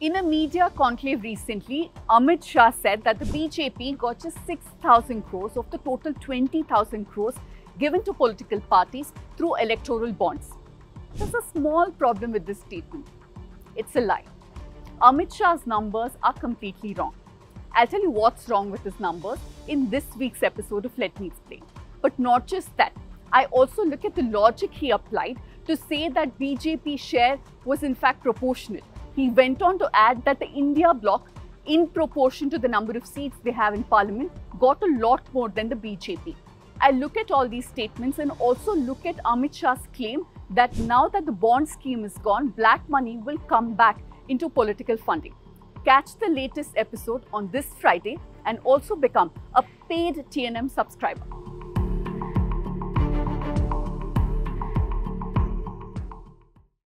In a media conclave recently, Amit Shah said that the BJP got just 6,000 crores of the total 20,000 crores given to political parties through electoral bonds. There's a small problem with this statement. It's a lie. Amit Shah's numbers are completely wrong. I'll tell you what's wrong with his numbers in this week's episode of Let Me Explain. But not just that, I also look at the logic he applied to say that BJP share was in fact proportionate. He went on to add that the India bloc, in proportion to the number of seats they have in parliament, got a lot more than the BJP. I look at all these statements and also look at Amit Shah's claim that now that the bond scheme is gone, black money will come back into political funding. Catch the latest episode on this Friday and also become a paid TNM subscriber.